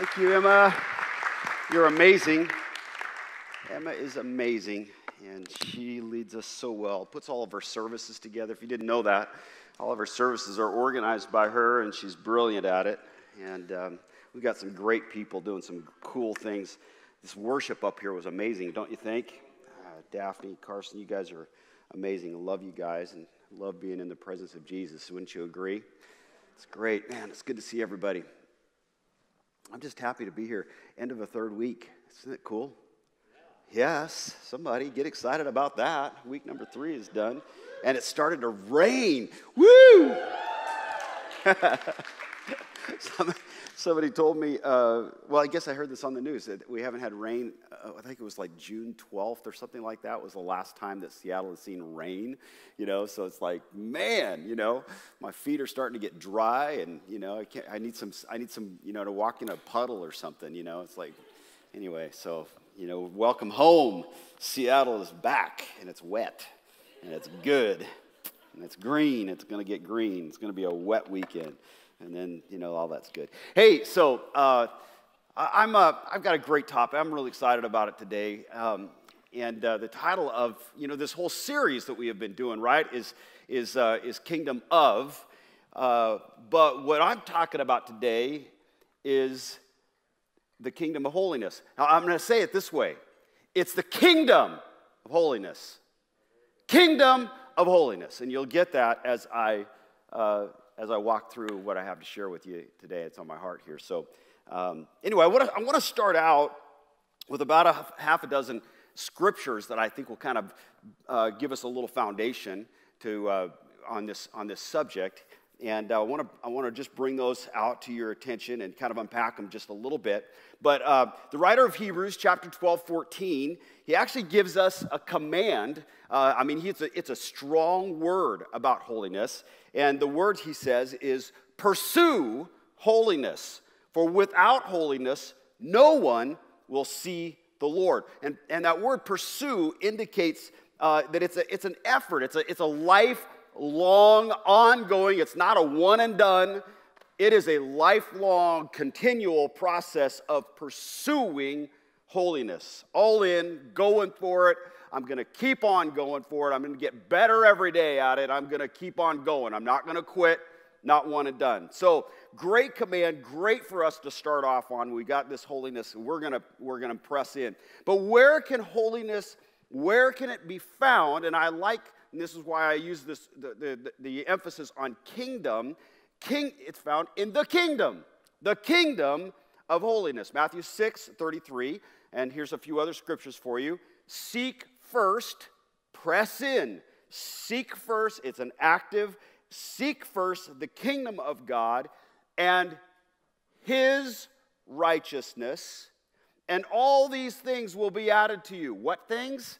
Thank you, Emma. You're amazing. Emma is amazing, and she leads us so well. Puts all of her services together. If you didn't know that, all of her services are organized by her, and she's brilliant at it. And um, we've got some great people doing some cool things. This worship up here was amazing, don't you think? Uh, Daphne, Carson, you guys are amazing. Love you guys and love being in the presence of Jesus. Wouldn't you agree? It's great, man. It's good to see everybody. I'm just happy to be here. End of a third week. Isn't it cool? Yes, somebody get excited about that. Week number three is done, and it started to rain. Woo! Somebody told me, uh, well, I guess I heard this on the news that we haven't had rain. Uh, I think it was like June 12th or something like that was the last time that Seattle has seen rain, you know. So it's like, man, you know, my feet are starting to get dry, and you know, I can't. I need some. I need some, you know, to walk in a puddle or something, you know. It's like, anyway. So you know, welcome home. Seattle is back, and it's wet, and it's good, and it's green. It's going to get green. It's going to be a wet weekend and then you know all that's good. Hey, so uh, I'm uh, I've got a great topic. I'm really excited about it today. Um, and uh, the title of you know this whole series that we have been doing right is is uh, is Kingdom of. Uh, but what I'm talking about today is the kingdom of holiness. Now I'm going to say it this way: it's the kingdom of holiness. Kingdom of holiness, and you'll get that as I uh, as I walk through what I have to share with you today. It's on my heart here. So, um, anyway, I want, to, start out with about a half a dozen scriptures that I think will kind of uh, give us a little foundation to, uh, on, this, on this subject. And uh, I want to I want to just bring those out to your attention and kind of unpack them just a little bit. But uh, the writer of Hebrews, chapter 12, 14, he actually gives us a command. Uh, I mean, it's a, it's a strong word about holiness. And the word he says is pursue holiness. For without holiness, no one will see the Lord. And, and that word pursue indicates uh, that it's, a, it's an effort, it's a, it's a lifelong, ongoing, it's not a one and done. It is a lifelong, continual process of pursuing holiness. All in, going for it, I'm going to keep on going for it. I'm going to get better every day at it. I'm going to keep on going. I'm not going to quit, not one and done. So, great command, great for us to start off on. We got this holiness, and we're going to we're going to press in. But where can holiness where can it be found? And I like and this is why I use this the, the, the emphasis on kingdom. King it's found in the kingdom. The kingdom of holiness. Matthew 6, 33. And here's a few other scriptures for you. Seek first, press in. Seek first, it's an active, seek first the kingdom of God and his righteousness, and all these things will be added to you. What things?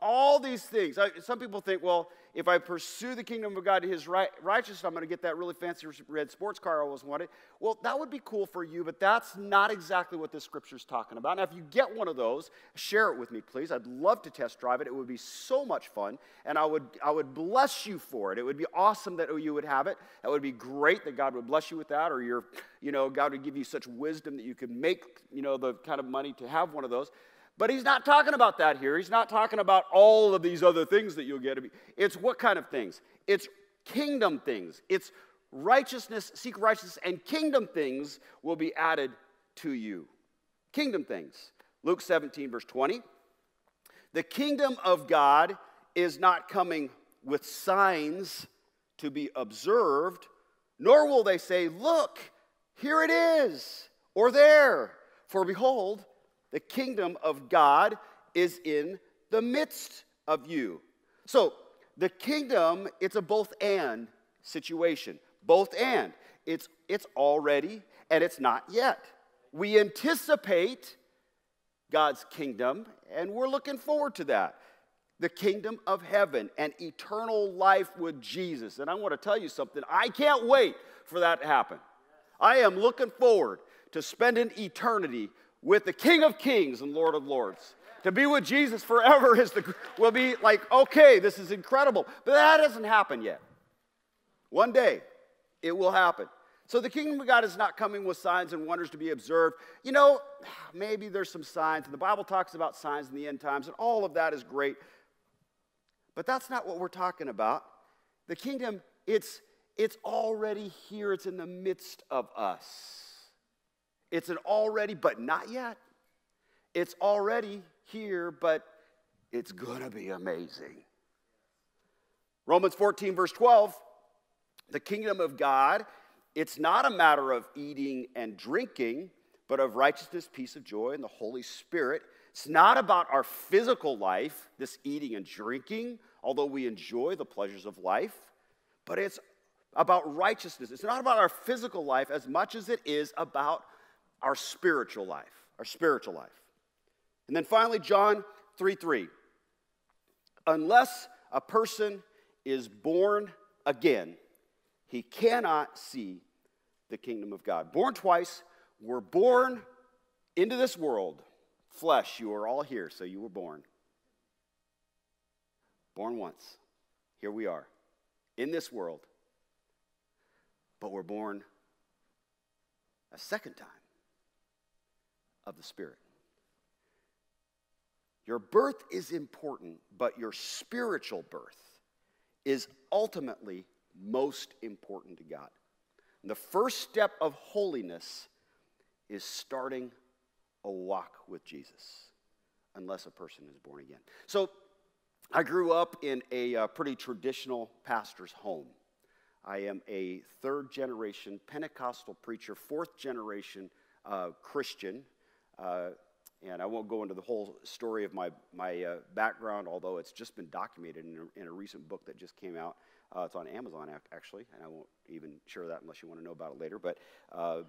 All these things. Some people think, well, if I pursue the kingdom of God to his right, righteousness, I'm going to get that really fancy red sports car I always wanted. Well, that would be cool for you, but that's not exactly what this scripture is talking about. Now, if you get one of those, share it with me, please. I'd love to test drive it. It would be so much fun, and I would, I would bless you for it. It would be awesome that you would have it. That would be great that God would bless you with that, or your, you know, God would give you such wisdom that you could make, you know, the kind of money to have one of those. But he's not talking about that here. He's not talking about all of these other things that you'll get. It's what kind of things? It's kingdom things. It's righteousness, seek righteousness, and kingdom things will be added to you. Kingdom things. Luke 17, verse 20. The kingdom of God is not coming with signs to be observed, nor will they say, Look, here it is, or there. For behold, the kingdom of God is in the midst of you. So, the kingdom, it's a both and situation. Both and. It's, it's already and it's not yet. We anticipate God's kingdom and we're looking forward to that. The kingdom of heaven and eternal life with Jesus. And I want to tell you something, I can't wait for that to happen. I am looking forward to spending eternity with the King of Kings and Lord of Lords. To be with Jesus forever is the, will be like, okay, this is incredible. But that hasn't happened yet. One day, it will happen. So the kingdom of God is not coming with signs and wonders to be observed. You know, maybe there's some signs, and the Bible talks about signs in the end times, and all of that is great. But that's not what we're talking about. The kingdom, it's it's already here. It's in the midst of us. It's an already, but not yet. It's already here, but it's going to be amazing. Romans 14, verse 12 the kingdom of God, it's not a matter of eating and drinking, but of righteousness, peace, of joy, and the Holy Spirit. It's not about our physical life, this eating and drinking, although we enjoy the pleasures of life, but it's about righteousness. It's not about our physical life as much as it is about our spiritual life, our spiritual life. And then finally, John 3 3. Unless a person is born again, he cannot see the kingdom of God. Born twice, we're born into this world. Flesh, you are all here, so you were born. Born once. Here we are in this world. But we're born a second time of the Spirit. Your birth is important, but your spiritual birth is ultimately most important to God. And the first step of holiness is starting a walk with Jesus, unless a person is born again. So I grew up in a uh, pretty traditional pastor's home. I am a third generation Pentecostal preacher, fourth generation uh, Christian. Uh, and I won't go into the whole story of my, my uh, background, although it's just been documented in a, in a recent book that just came out. Uh, it's on Amazon, actually, and I won't even share that unless you want to know about it later. But uh,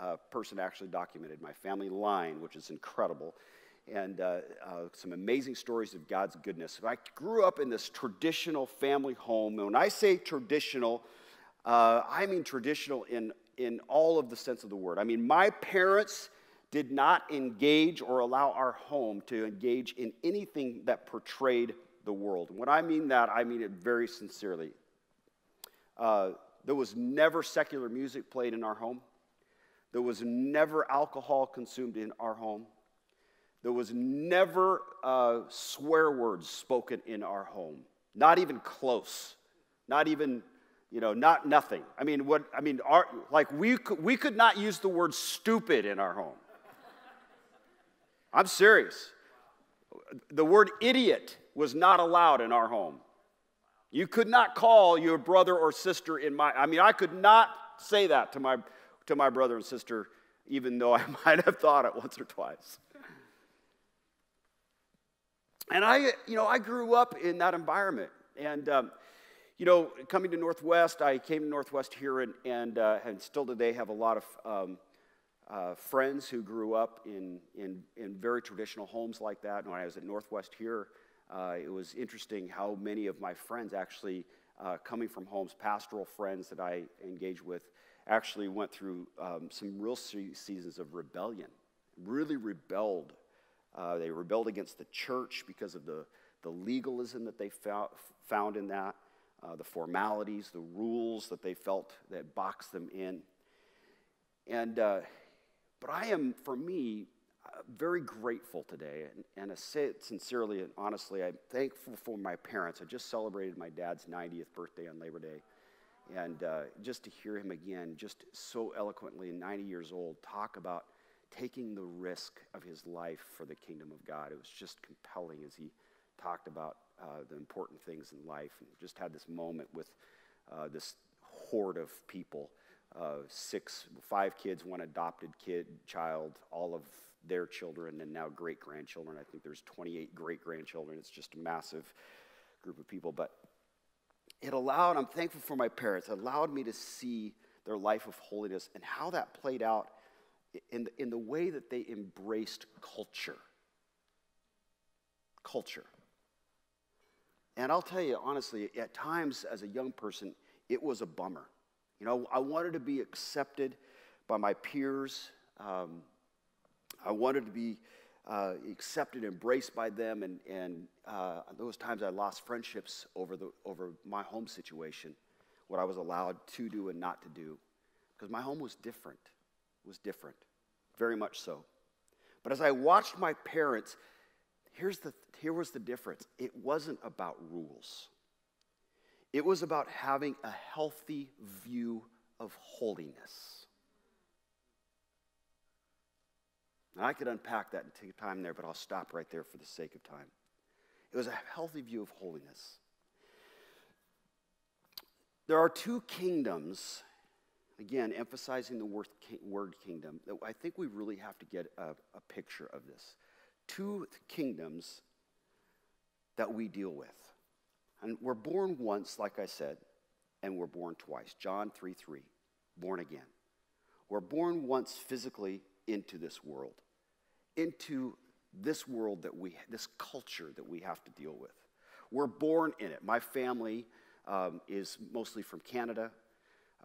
a person actually documented my family line, which is incredible, and uh, uh, some amazing stories of God's goodness. I grew up in this traditional family home, and when I say traditional, I mean traditional in, in all of the sense of the word. I mean, my parents did not engage or allow our home to engage in anything that portrayed the world. When I mean that, I mean it very sincerely. Uh, there was never secular music played in our home. There was never alcohol consumed in our home. There was never uh, swear words spoken in our home. Not even close. Not even, you know, not nothing. I mean, what, I mean, our, like we could, we could not use the word stupid in our home. I'm serious. The word idiot was not allowed in our home. You could not call your brother or sister in my, I mean, I could not say that to my, to my brother and sister, even though I might have thought it once or twice. And I, you know, I grew up in that environment. And, um, you know, coming to Northwest, I came to Northwest here and, and, uh, and still today have a lot of um, uh, friends who grew up in, in, in very traditional homes like that. And when I was at Northwest here, uh, it was interesting how many of my friends actually, uh, coming from homes, pastoral friends that I engage with, actually went through um, some real se- seasons of rebellion, really rebelled. Uh, they rebelled against the church because of the, the legalism that they found, found in that, uh, the formalities, the rules that they felt that boxed them in. And uh, but I am, for me, uh, very grateful today. And, and I say it sincerely and honestly, I'm thankful for my parents. I just celebrated my dad's 90th birthday on Labor Day. And uh, just to hear him again, just so eloquently, 90 years old, talk about taking the risk of his life for the kingdom of God. It was just compelling as he talked about uh, the important things in life and just had this moment with uh, this horde of people uh, six, five kids, one adopted kid, child, all of their children, and now great grandchildren. I think there's 28 great grandchildren. It's just a massive group of people. But it allowed, I'm thankful for my parents, it allowed me to see their life of holiness and how that played out in in the way that they embraced culture. Culture. And I'll tell you honestly, at times as a young person, it was a bummer you know, I wanted to be accepted by my peers. Um, I wanted to be uh, accepted, embraced by them, and, and uh, those times I lost friendships over, the, over my home situation, what I was allowed to do and not to do. because my home was different. Was different, very much so. But as I watched my parents, here's the, here was the difference it wasn't about rules, it was about having a healthy view of holiness. Now, I could unpack that and take time there, but I'll stop right there for the sake of time. It was a healthy view of holiness. There are two kingdoms, again, emphasizing the word kingdom, that I think we really have to get a, a picture of this. Two kingdoms that we deal with. And we're born once, like I said, and we're born twice. John 3 3, born again. We're born once physically into this world, into this world that we, this culture that we have to deal with. We're born in it. My family um, is mostly from Canada.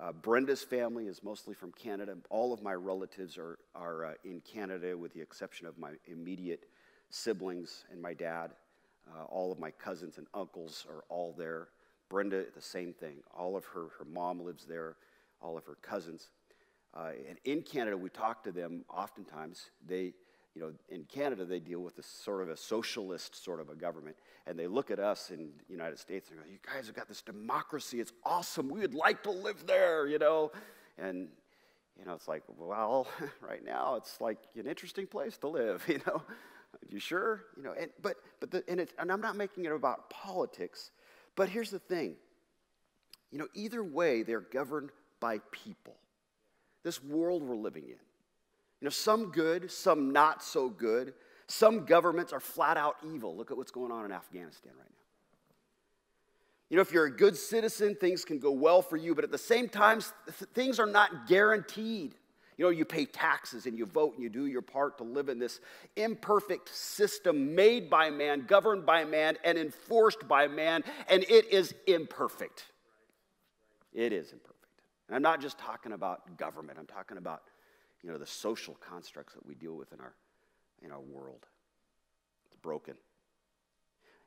Uh, Brenda's family is mostly from Canada. All of my relatives are, are uh, in Canada, with the exception of my immediate siblings and my dad. Uh, all of my cousins and uncles are all there. Brenda, the same thing. All of her, her mom lives there, all of her cousins. Uh, and in Canada, we talk to them oftentimes. They, you know, in Canada, they deal with a sort of a socialist sort of a government. And they look at us in the United States and go, You guys have got this democracy. It's awesome. We would like to live there, you know. And, you know, it's like, well, right now it's like an interesting place to live, you know. You sure? You know, and, but, but the, and, it, and I'm not making it about politics, but here's the thing. You know, either way, they're governed by people. This world we're living in. You know, some good, some not so good. Some governments are flat out evil. Look at what's going on in Afghanistan right now. You know, if you're a good citizen, things can go well for you, but at the same time, th- things are not guaranteed. You know, you pay taxes and you vote and you do your part to live in this imperfect system made by man, governed by man, and enforced by man, and it is imperfect. It is imperfect. And I'm not just talking about government, I'm talking about, you know, the social constructs that we deal with in our in our world. It's broken.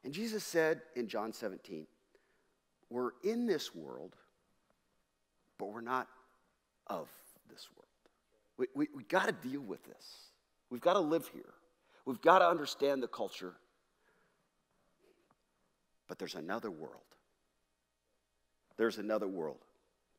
And Jesus said in John 17, We're in this world, but we're not of this world. We, we, we got to deal with this. We've got to live here. We've got to understand the culture. But there's another world. There's another world.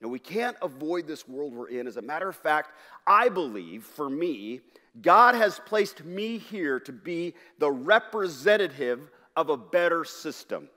Now, we can't avoid this world we're in. As a matter of fact, I believe, for me, God has placed me here to be the representative of a better system.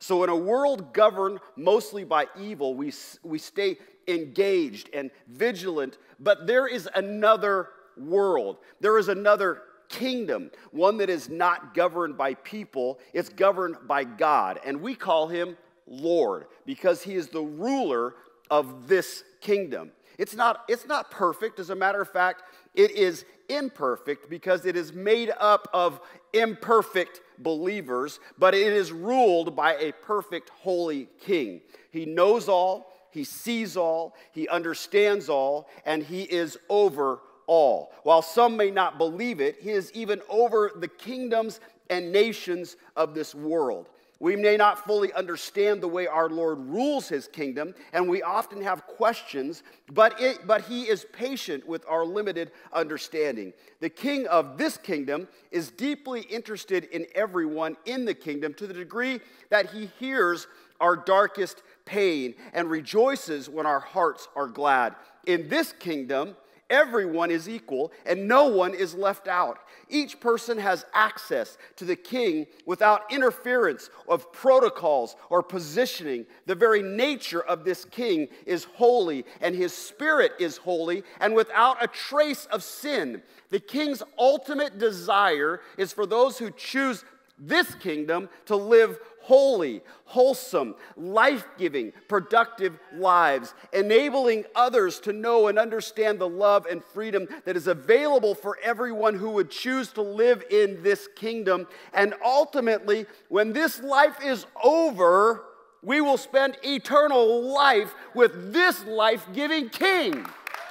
So, in a world governed mostly by evil, we, we stay engaged and vigilant, but there is another world. There is another kingdom, one that is not governed by people, it's governed by God. And we call him Lord because he is the ruler of this kingdom. It's not, it's not perfect. As a matter of fact, it is imperfect because it is made up of imperfect believers, but it is ruled by a perfect, holy king. He knows all, he sees all, he understands all, and he is over all. While some may not believe it, he is even over the kingdoms and nations of this world. We may not fully understand the way our Lord rules his kingdom, and we often have questions, but, it, but he is patient with our limited understanding. The king of this kingdom is deeply interested in everyone in the kingdom to the degree that he hears our darkest pain and rejoices when our hearts are glad. In this kingdom, Everyone is equal and no one is left out. Each person has access to the king without interference of protocols or positioning. The very nature of this king is holy and his spirit is holy and without a trace of sin. The king's ultimate desire is for those who choose this kingdom to live holy, wholesome, life giving, productive lives, enabling others to know and understand the love and freedom that is available for everyone who would choose to live in this kingdom. And ultimately, when this life is over, we will spend eternal life with this life giving king.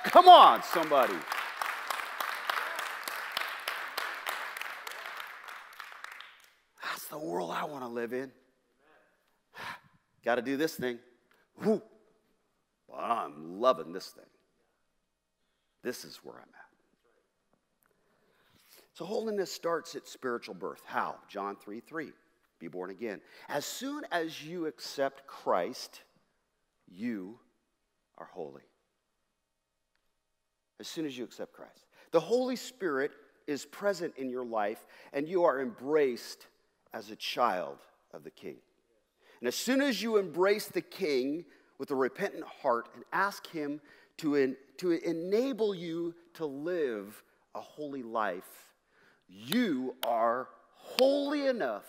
Come on, somebody. That's the world I want to live in. Got to do this thing. Well, I'm loving this thing. This is where I'm at. So holiness starts at spiritual birth. How? John 3 3. Be born again. As soon as you accept Christ, you are holy. As soon as you accept Christ. The Holy Spirit is present in your life, and you are embraced as a child of the King. And as soon as you embrace the King with a repentant heart and ask Him to, en- to enable you to live a holy life, you are holy enough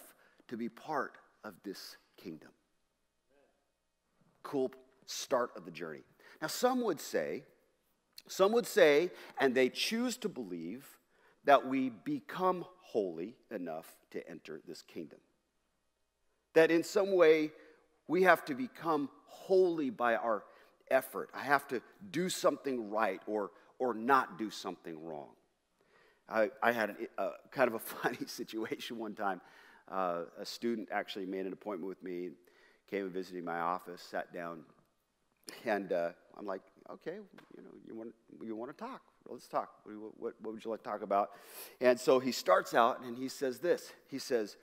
to be part of this kingdom. Cool start of the journey. Now, some would say, some would say, and they choose to believe, that we become holy enough to enter this kingdom. That in some way we have to become holy by our effort. I have to do something right or, or not do something wrong. I, I had a, a, kind of a funny situation one time. Uh, a student actually made an appointment with me, came and visited my office, sat down, and uh, I'm like, okay, you know, you want, you want to talk. Let's talk. What, what, what would you like to talk about? And so he starts out and he says this. He says,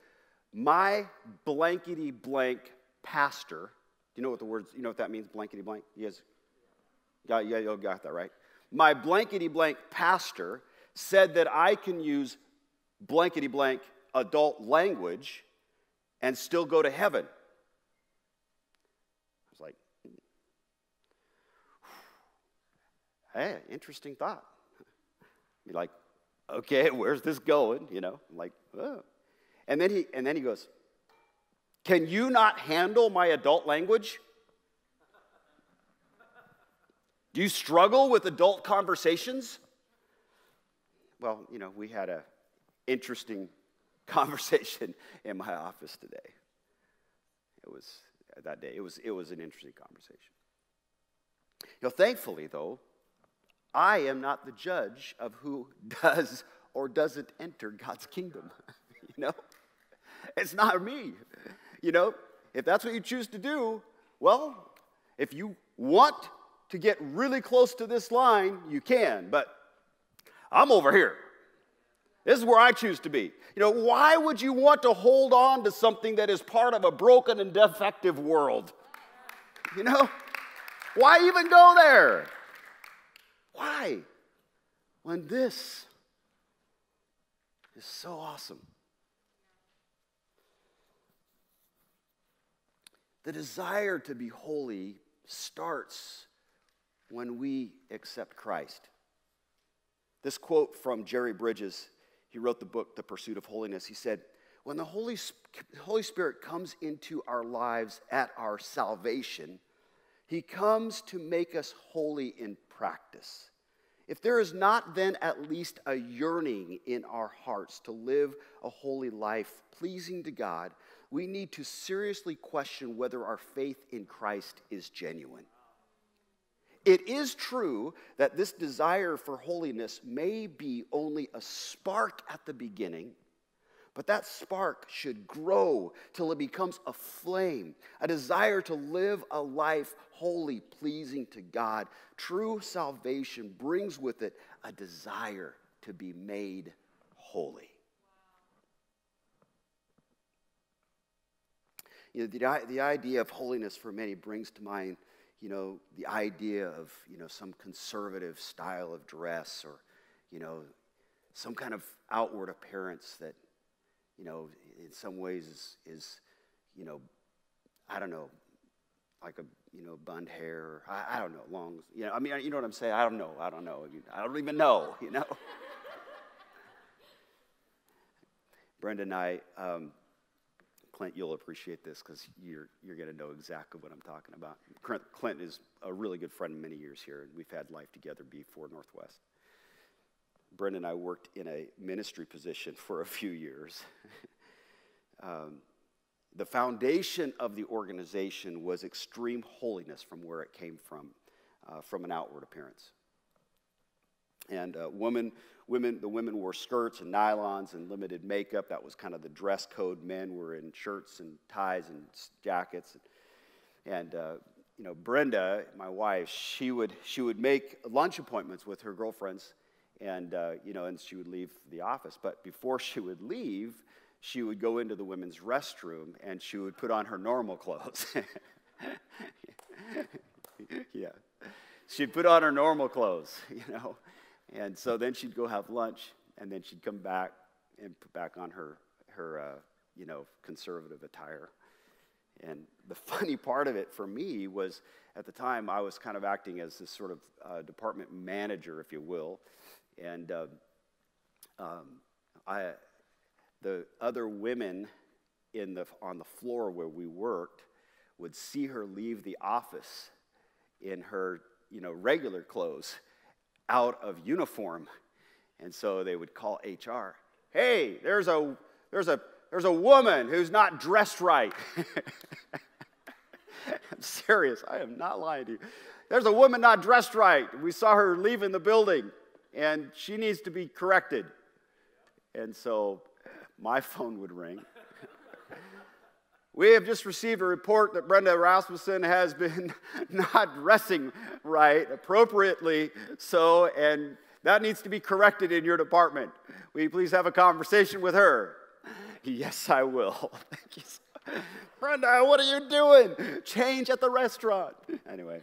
my blankety blank pastor, do you know what the words, you know what that means, blankety blank? Guys got, yeah, you got that, right? My blankety blank pastor said that I can use blankety blank adult language and still go to heaven. I was like, hmm. hey, interesting thought. Be like, okay, where's this going? You know, I'm like, oh. And then he and then he goes, Can you not handle my adult language? Do you struggle with adult conversations? Well, you know, we had a interesting conversation in my office today. It was that day. It was it was an interesting conversation. You know, thankfully though, I am not the judge of who does or doesn't enter God's kingdom. you know? It's not me. You know, if that's what you choose to do, well, if you want to get really close to this line, you can, but I'm over here. This is where I choose to be. You know, why would you want to hold on to something that is part of a broken and defective world? You know, why even go there? Why? When this is so awesome. The desire to be holy starts when we accept Christ. This quote from Jerry Bridges, he wrote the book, The Pursuit of Holiness. He said, When the Holy, Holy Spirit comes into our lives at our salvation, he comes to make us holy in practice. If there is not then at least a yearning in our hearts to live a holy life pleasing to God, we need to seriously question whether our faith in Christ is genuine. It is true that this desire for holiness may be only a spark at the beginning but that spark should grow till it becomes a flame, a desire to live a life holy, pleasing to God. True salvation brings with it a desire to be made holy. You know, the, the idea of holiness for many brings to mind, you know, the idea of, you know, some conservative style of dress or, you know, some kind of outward appearance that you know, in some ways is, is you know, I don't know, like a, you know, bund hair. I, I don't know, long, you know, I mean, you know what I'm saying? I don't know. I don't know. I don't even know, you know? Brenda and I, um, Clint, you'll appreciate this because you're, you're going to know exactly what I'm talking about. Clint is a really good friend of many years here, and we've had life together before Northwest. Brenda and I worked in a ministry position for a few years. um, the foundation of the organization was extreme holiness from where it came from, uh, from an outward appearance. And uh, women, women, the women wore skirts and nylons and limited makeup. That was kind of the dress code. Men were in shirts and ties and jackets. And, and uh, you know, Brenda, my wife, she would, she would make lunch appointments with her girlfriends and, uh, you know, and she would leave the office. But before she would leave, she would go into the women's restroom and she would put on her normal clothes. yeah. She'd put on her normal clothes, you know. And so then she'd go have lunch and then she'd come back and put back on her, her uh, you know, conservative attire. And the funny part of it for me was at the time I was kind of acting as this sort of uh, department manager, if you will. And uh, um, I, the other women in the, on the floor where we worked would see her leave the office in her you know, regular clothes out of uniform. And so they would call HR. Hey, there's a, there's a there's a woman who's not dressed right. I'm serious. I am not lying to you. There's a woman not dressed right. We saw her leaving the building, and she needs to be corrected. And so my phone would ring. we have just received a report that Brenda Rasmussen has been not dressing right, appropriately so, and that needs to be corrected in your department. Will you please have a conversation with her? Yes, I will. Thank you. Brenda, what are you doing? Change at the restaurant. Anyway.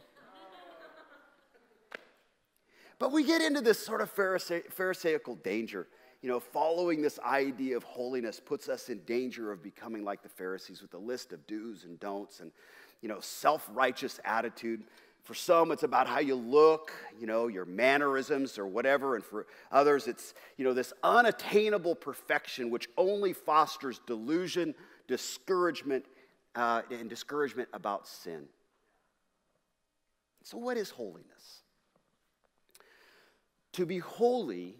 But we get into this sort of Pharisaical danger. You know, following this idea of holiness puts us in danger of becoming like the Pharisees with a list of do's and don'ts and, you know, self righteous attitude. For some, it's about how you look, you know, your mannerisms or whatever. And for others, it's, you know, this unattainable perfection which only fosters delusion, discouragement, uh, and discouragement about sin. So, what is holiness? To be holy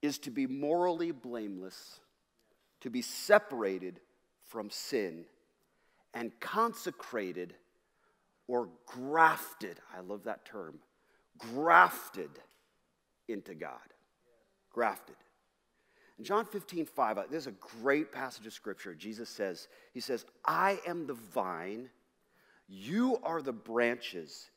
is to be morally blameless, to be separated from sin, and consecrated or grafted, I love that term, grafted into God. Grafted. In John 15, 5, uh, there's a great passage of scripture. Jesus says, He says, I am the vine, you are the branches.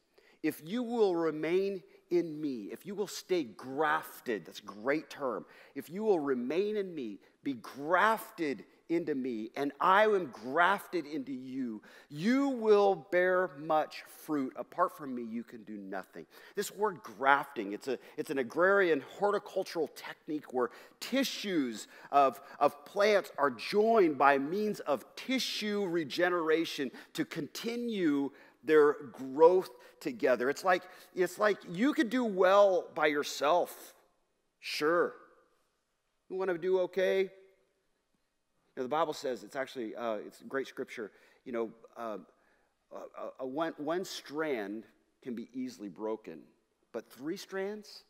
If you will remain in me, if you will stay grafted, that's a great term. If you will remain in me, be grafted into me and I am grafted into you, you will bear much fruit. Apart from me, you can do nothing. This word grafting, it's, a, it's an agrarian horticultural technique where tissues of, of plants are joined by means of tissue regeneration to continue their growth together. It's like, it's like you could do well by yourself. Sure. You want to do okay? know, the Bible says it's actually uh, it's great scripture. You know, uh, one, one strand can be easily broken, but three strands,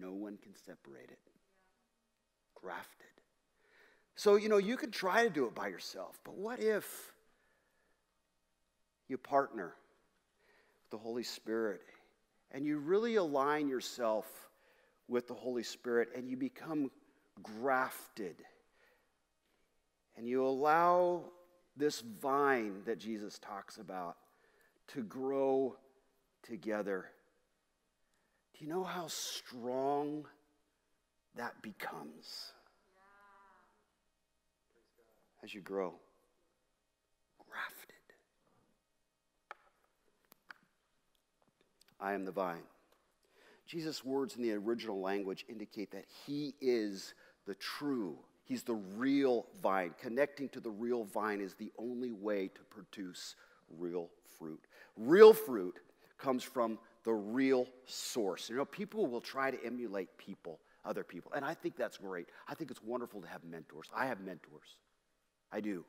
no one can separate it. Grafted. So, you know, you can try to do it by yourself, but what if you partner with the Holy Spirit and you really align yourself with the Holy Spirit and you become grafted? and you allow this vine that Jesus talks about to grow together, do you know how strong that becomes as you grow? Grafted. I am the vine. Jesus' words in the original language indicate that he is the true He's the real vine. Connecting to the real vine is the only way to produce real fruit. Real fruit comes from the real source. You know, people will try to emulate people, other people, and I think that's great. I think it's wonderful to have mentors. I have mentors. I do.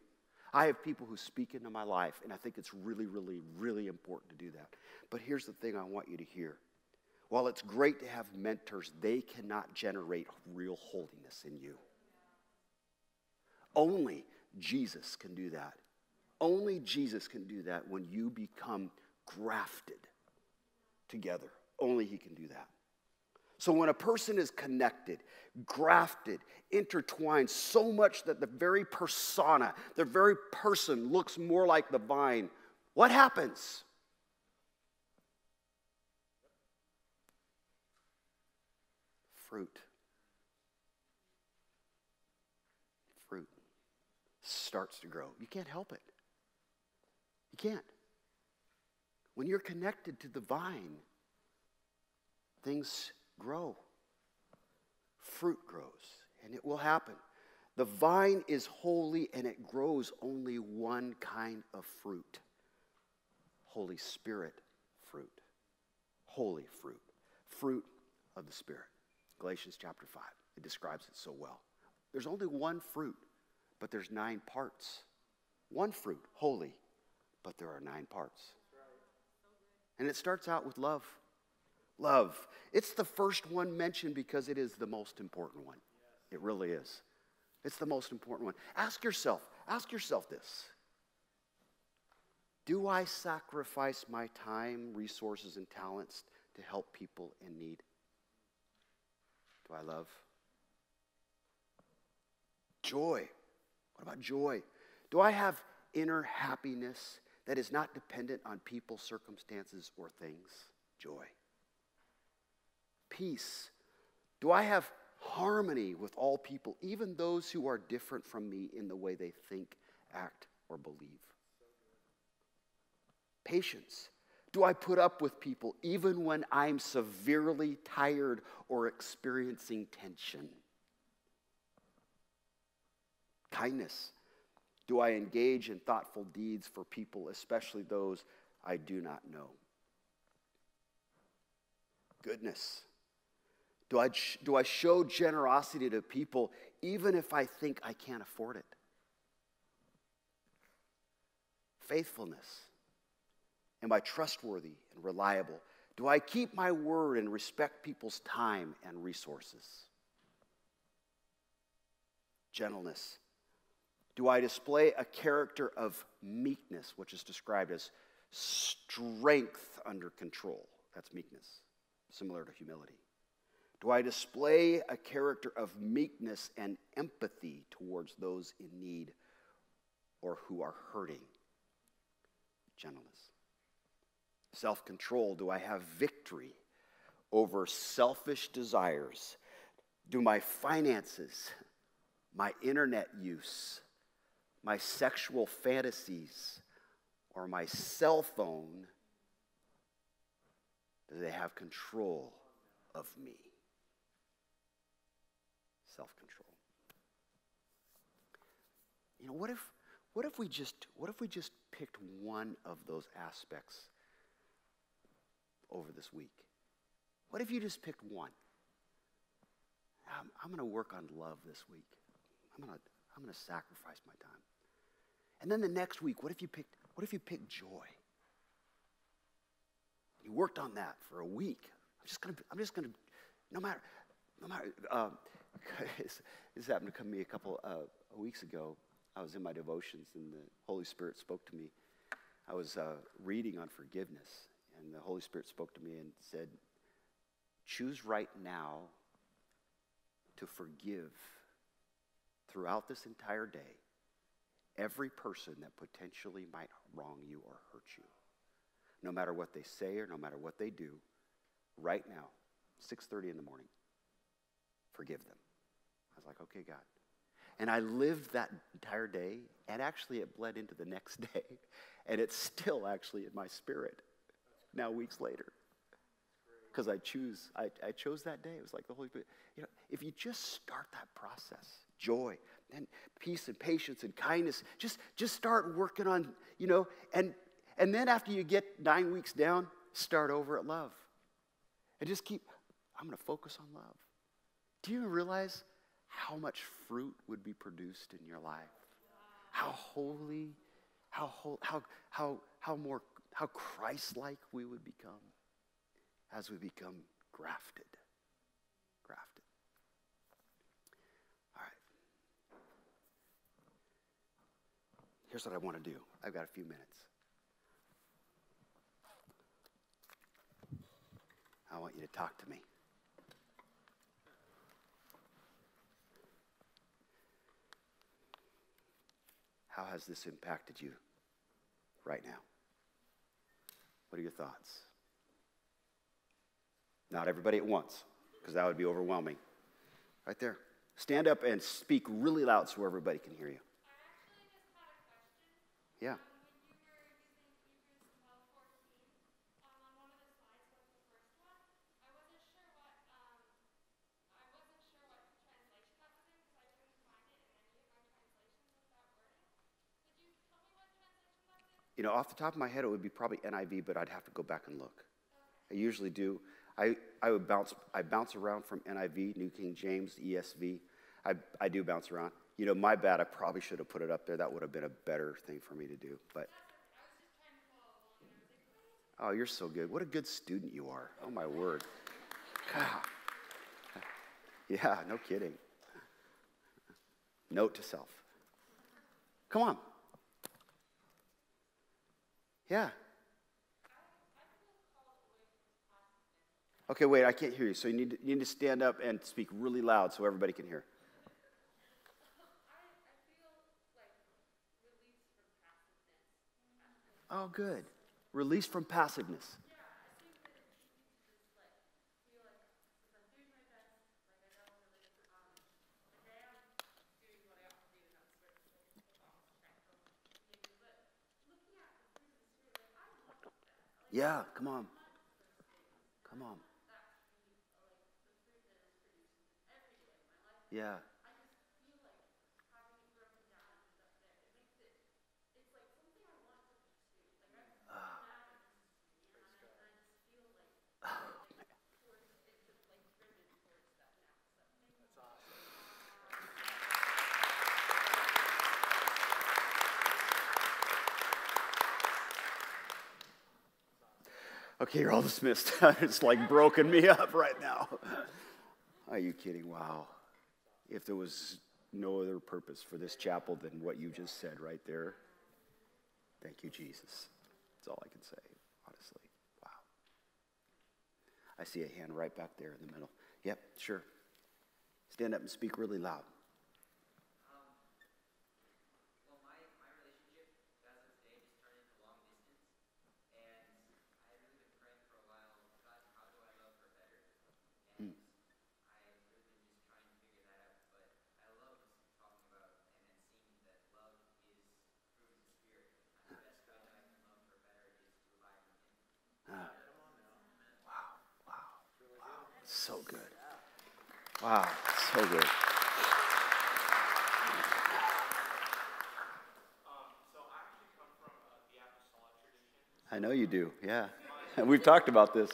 I have people who speak into my life, and I think it's really, really, really important to do that. But here's the thing I want you to hear. While it's great to have mentors, they cannot generate real holiness in you. Only Jesus can do that. Only Jesus can do that when you become grafted together. Only He can do that. So when a person is connected, grafted, intertwined so much that the very persona, the very person looks more like the vine, what happens? Fruit. Fruit starts to grow. You can't help it. You can't. When you're connected to the vine, things grow. Fruit grows, and it will happen. The vine is holy and it grows only one kind of fruit Holy Spirit fruit. Holy fruit. Fruit of the Spirit. Galatians chapter 5. It describes it so well. There's only one fruit, but there's nine parts. One fruit, holy, but there are nine parts. And it starts out with love. Love. It's the first one mentioned because it is the most important one. It really is. It's the most important one. Ask yourself, ask yourself this. Do I sacrifice my time, resources, and talents to help people in need? Do I love? Joy. What about joy? Do I have inner happiness that is not dependent on people, circumstances, or things? Joy. Peace. Do I have harmony with all people, even those who are different from me in the way they think, act, or believe. Patience. Do I put up with people even when I'm severely tired or experiencing tension? Kindness. Do I engage in thoughtful deeds for people, especially those I do not know? Goodness. Do I, do I show generosity to people even if I think I can't afford it? Faithfulness. Am I trustworthy and reliable? Do I keep my word and respect people's time and resources? Gentleness. Do I display a character of meekness, which is described as strength under control? That's meekness, similar to humility. Do I display a character of meekness and empathy towards those in need or who are hurting? Gentleness. Self control. Do I have victory over selfish desires? Do my finances, my internet use, my sexual fantasies, or my cell phone, do they have control of me? Self control. You know, what if, what if we just, what if we just picked one of those aspects over this week? What if you just picked one? I'm, I'm going to work on love this week. I'm going to, I'm going to sacrifice my time. And then the next week, what if you picked, what if you picked joy? You worked on that for a week. I'm just going to, I'm just going to, no matter, no matter, uh, this happened to come to me a couple uh, weeks ago. I was in my devotions and the Holy Spirit spoke to me. I was uh, reading on forgiveness, and the Holy Spirit spoke to me and said, Choose right now to forgive throughout this entire day every person that potentially might wrong you or hurt you. No matter what they say or no matter what they do, right now, 6:30 in the morning, forgive them. I was like, okay, God. And I lived that entire day, and actually it bled into the next day, and it's still actually in my spirit now, weeks later. Because I choose, I, I chose that day. It was like the Holy Spirit. You know, if you just start that process, joy and peace and patience and kindness, just just start working on, you know, and and then after you get nine weeks down, start over at love. And just keep, I'm gonna focus on love. Do you realize how much fruit would be produced in your life? How holy, how, how, how, how more, how Christ-like we would become as we become grafted. Grafted. All right. Here's what I want to do. I've got a few minutes. I want you to talk to me. How has this impacted you right now? What are your thoughts? Not everybody at once, because that would be overwhelming. Right there. Stand up and speak really loud so everybody can hear you. Yeah. Know, off the top of my head, it would be probably NIV, but I'd have to go back and look. I usually do. I, I would bounce, I bounce around from NIV, New King James, ESV. I, I do bounce around. You know, my bad, I probably should have put it up there. That would have been a better thing for me to do. But Oh, you're so good. What a good student you are. Oh, my word. God. Yeah, no kidding. Note to self. Come on. Yeah. Okay, wait, I can't hear you. So you need, to, you need to stand up and speak really loud so everybody can hear. Oh, good. Release from passiveness. Yeah, come on. Come on. Yeah. Okay, you're all dismissed. it's like broken me up right now. Are you kidding? Wow. If there was no other purpose for this chapel than what you just said right there, thank you, Jesus. That's all I can say, honestly. Wow. I see a hand right back there in the middle. Yep, sure. Stand up and speak really loud. So good. Wow, so good. I know you do, yeah. And we've talked about this.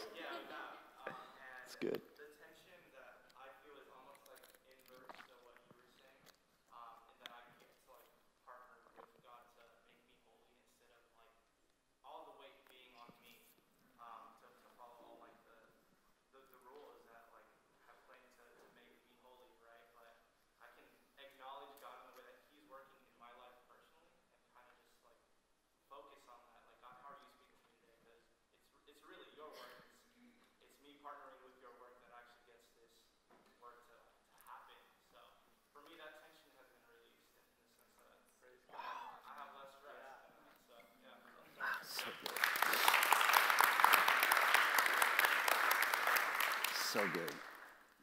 It's good. So good.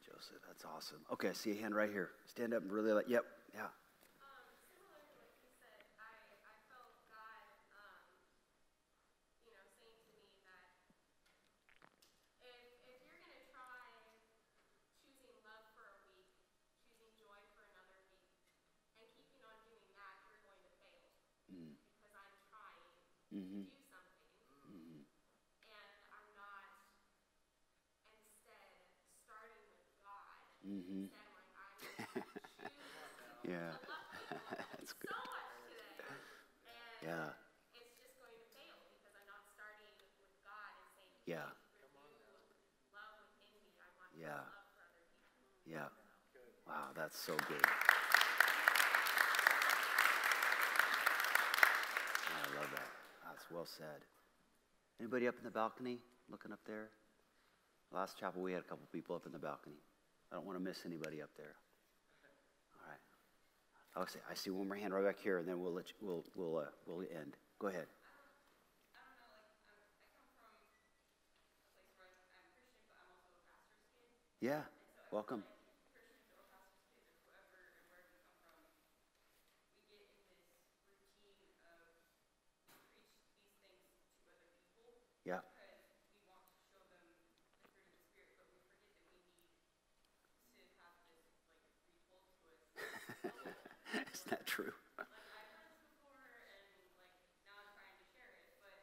Joseph, that's awesome. Okay, I see a hand right here. Stand up and really like, yep, yeah. Mm-hmm. yeah. That's good. yeah. Yeah. Yeah. Yeah. Wow, that's so good. I love that. That's well said. Anybody up in the balcony looking up there? Last chapel, we had a couple people up in the balcony. I don't want to miss anybody up there. All right. I'll say, I see one more hand right back here, and then we'll let you, we'll we'll uh, we'll end. Go ahead. Yeah, welcome. Yeah. Isn't that true?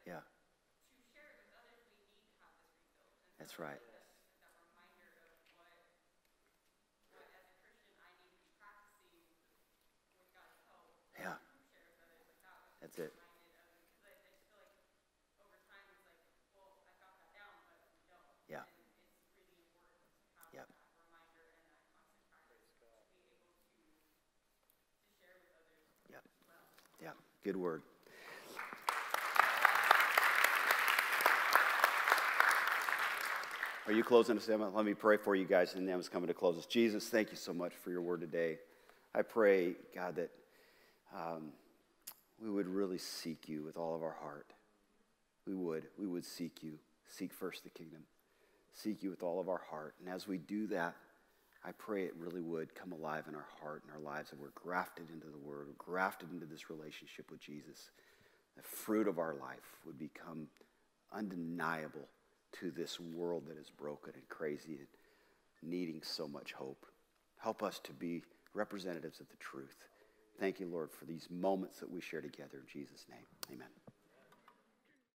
Yeah. That's right. Yeah. That's it. Yeah. Good word. Are you closing us? Let me pray for you guys, and Emma's coming to close us. Jesus, thank you so much for your word today. I pray, God, that um, we would really seek you with all of our heart. We would. We would seek you. Seek first the kingdom. Seek you with all of our heart. And as we do that, I pray it really would come alive in our heart and our lives, that we're grafted into the Word, we're grafted into this relationship with Jesus. The fruit of our life would become undeniable to this world that is broken and crazy and needing so much hope. Help us to be representatives of the truth. Thank you, Lord, for these moments that we share together. In Jesus' name, amen.